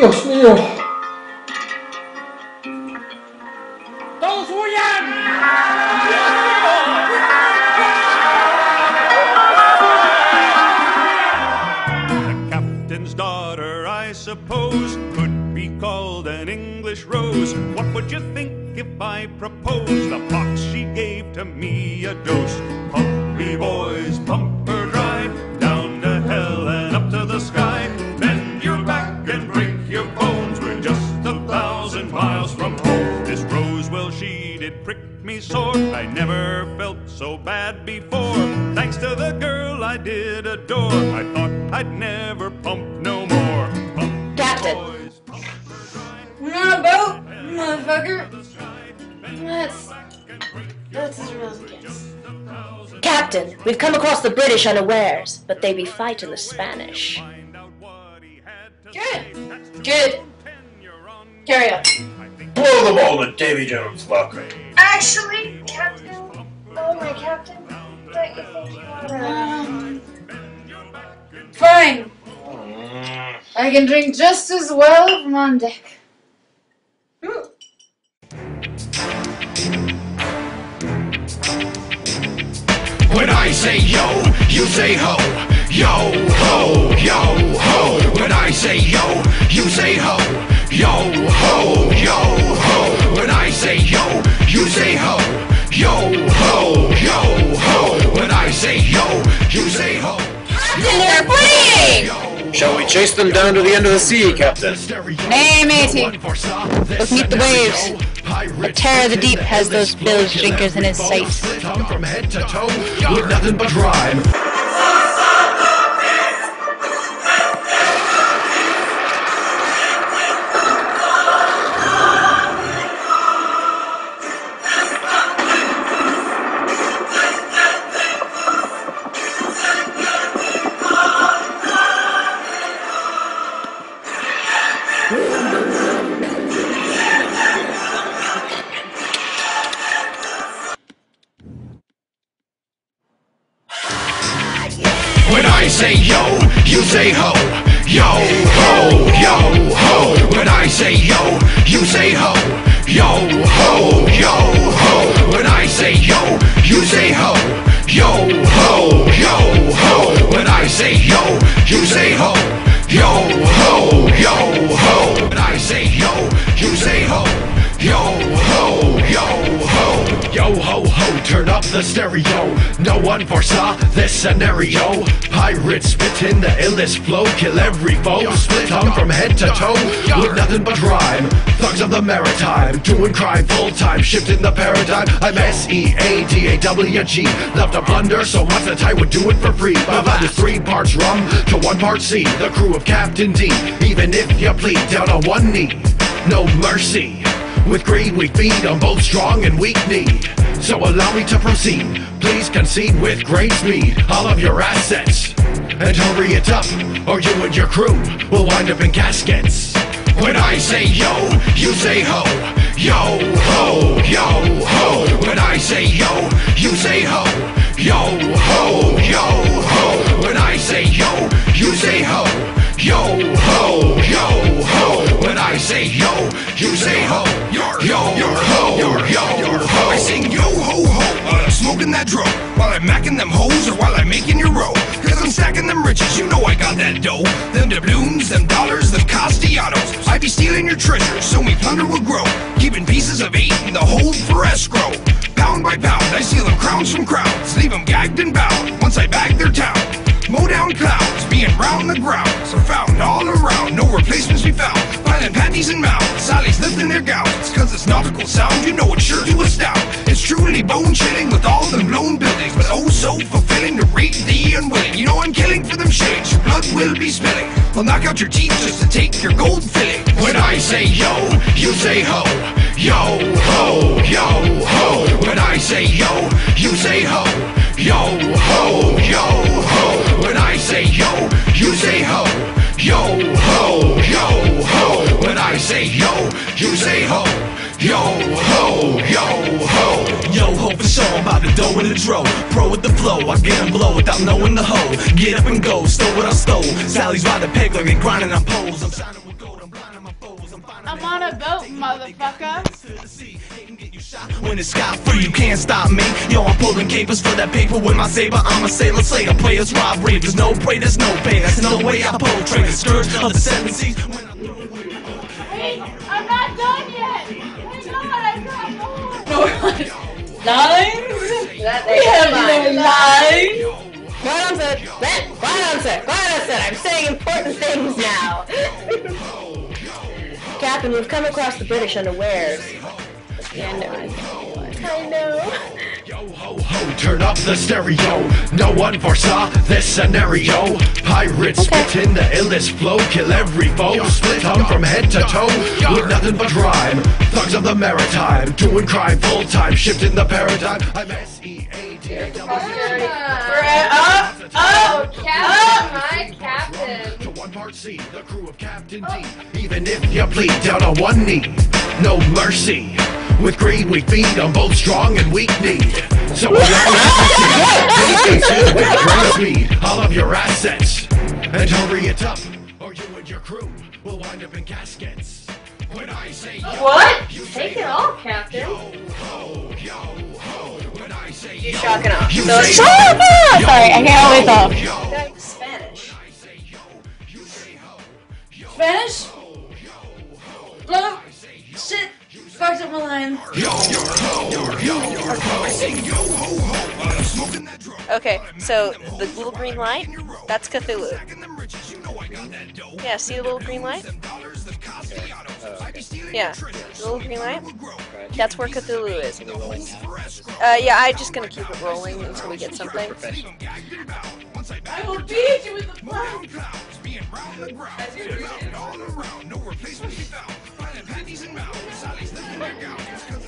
Dios mío. ¡Todos huyan! The captain's daughter, I suppose, could be called an English rose. What would you think if I proposed the box she gave to me a dose? Pump me, boys, pump thousand miles from home. This rose, well, she did prick me sore. I never felt so bad before. Thanks to the girl I did adore, I thought I'd never pump no more. Pump Captain. boys, pump We're on a boat, motherfucker. the sky. Bend Let's. your back and break your That's as real as it gets. just a thousand Captain, we've come across the British unawares, but they be fighting the Spanish. find out what he had to Good. That's Good. Tenure on Carry on. I Blow the ball to Davy Jones, fuck. Actually, Captain, oh my Captain, don't you think you ought to? Um, fine. I can drink just as well from on deck. When I say yo, you say ho. Yo, ho, yo, ho. When I say yo, you say ho. Yo, Shall we chase them down to the end of the sea, Captain? Nay, matey. Let's meet the waves. The terror of the deep has those bilge drinkers in his sight. From head to toe, with nothing but rhyme. Say ho. Yo, ho, yo, ho. When I say yo, you say ho. Yo, ho, yo, ho. When I say yo, you say ho. Yo, ho, yo, ho. When I say yo, you say ho. Yo, ho, yo, ho. When I say yo, you say ho. Yo, ho, yo. Ho, ho, turn up the stereo. No one foresaw this scenario. Pirates spit in the illest flow, kill every foe. Split tongue from head to toe, with nothing but rhyme. Thugs of the maritime, doing crime full time, shifting the paradigm. I'm S E A D A W G. Love to plunder so much that I would do it for free. My blood is three parts rum to one part sea. The crew of Captain D, even if you plead down on one knee. No mercy. With greed we feed on both strong and weak need. So allow me to proceed. Please concede with great speed all of your assets. And hurry it up, or you and your crew will wind up in caskets. When I say yo, you say ho. Yo, ho, yo, ho. When I say yo, you say ho. Yo, ho, yo, ho. When I say yo, you say ho. Yo, ho, yo, ho. I say yo, you say ho. Yo, yo, ho, yo, yo, ho. I sing yo ho ho while I'm smoking that dro. While I'm macking them hoes or while I'm making your row. Cause I'm stacking them riches, you know I got that dough. Them doubloons, them dollars, them Castellanos. I be stealing your treasures so me plunder will grow. Keeping pieces of eight in the hold for escrow. Pound by pound, I steal them crowns from crowds. Leave them gagged and bound once I bag their town. Mow down clouds, being round the grounds are found all around. No replacements we found. Piling panties and mouths, Sally's lifting their gowns. Cause it's nautical sound, you know it's sure to astound. It's truly bone chilling with all them lone buildings, but oh so fulfilling to rate the unwilling. You know I'm killing for them shillings, your blood will be spilling. I'll knock out your teeth just to take your gold filling. When I say yo, you say ho. Yo, ho, yo, ho. When I say yo, you say ho. Yo, ho, yo, ho. When I say yo, you say ho. Yo, ho, say yo, you say ho. Yo, ho, yo, ho. Yo ho for sure, I'm about to dough in the dro. Pro with the flow, I get 'em blow without knowing the hoe. Get up and go, stole what I stole. Sally's by the peg, like grinding on poles. I'm shining with gold, I'm blinding I'm on a boat, motherfucker. When it's sky free, you can't stop me. Yo, I'm pulling capers for that paper with my saber. I'm a sailor slayer, players rob brave. There's no pray, there's no pay. That's no way I portray the scourge of the seven seas. gosh. We have no nines. Glad answer. That, glad said, Glad said, I'm saying important things now. Captain, we've come across the British unawares. Yeah, no, I know. I know. Ho, ho, turn up the stereo. No one foresaw this scenario. Pirates spit in the illest flow, kill every foe, split tongue from head to toe. With nothing but rhyme, thugs of the maritime, doing crime full time, shifting the paradigm. I'm S E A T A W. Up, up, oh, Captain, my Captain. To one part C, the crew of Captain D. Even if you bleed down on one knee, no mercy. With greed we feed on both strong and weak need. So allow us to see with great speed all of your assets. And hurry it up, or you and your crew will wind up in caskets. When I say yo, What? you Take it all, Captain. ho, yo, ho. When I say You're shocking off. So shut up! Sorry, I can't always off. Okay, so the little green light, that's Cthulhu. Yeah, see the little green light? Yeah, the little green light? That's where Cthulhu is. Uh, yeah, I'm just gonna keep it rolling until we get something. I will beat you with the.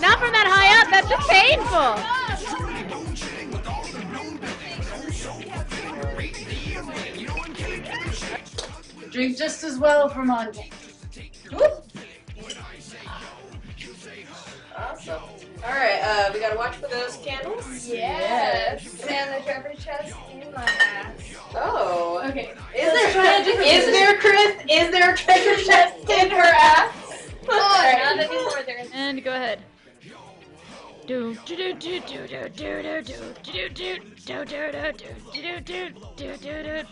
Not from that high up. That's painful. Drink just as well for Monty. Awesome. Alright, uh, we gotta watch for those candles. Yes. And the treasure chest in my ass. Oh. Okay. Is there, is there, Chris, is there a treasure chest in her ass? Oh, not anymore. There's And go ahead. Do do do do do do do do do do do do do do do do do do do do.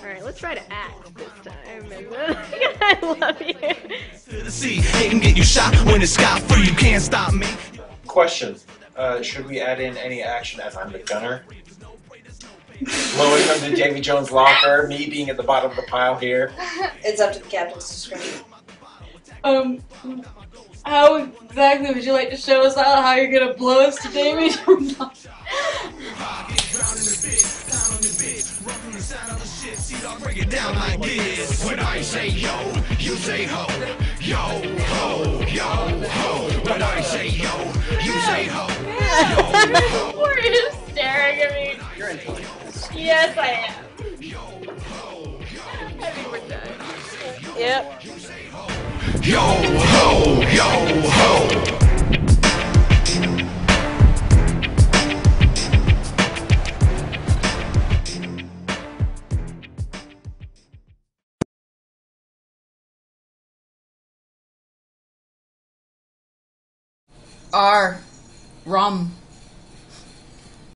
Alright, let's try to act this time. I love you. To the sea, hate and get you shot when it's sky free. You can't stop me. Question. Uh, should we add in any action as I'm the gunner? Blowing comes to Davy Jones' locker, me being at the bottom of the pile here. It's up to the captain's discretion. Um, how exactly would you like to show us out how you're gonna blow us to Davy? Break it down like this. When I say yo, you say ho. Yo, ho, yo, ho. When I say yo, you say ho. Were you staring at me? You're Yes, I am. I think we're done. Yep. Yo, ho, yo, ho. are rum.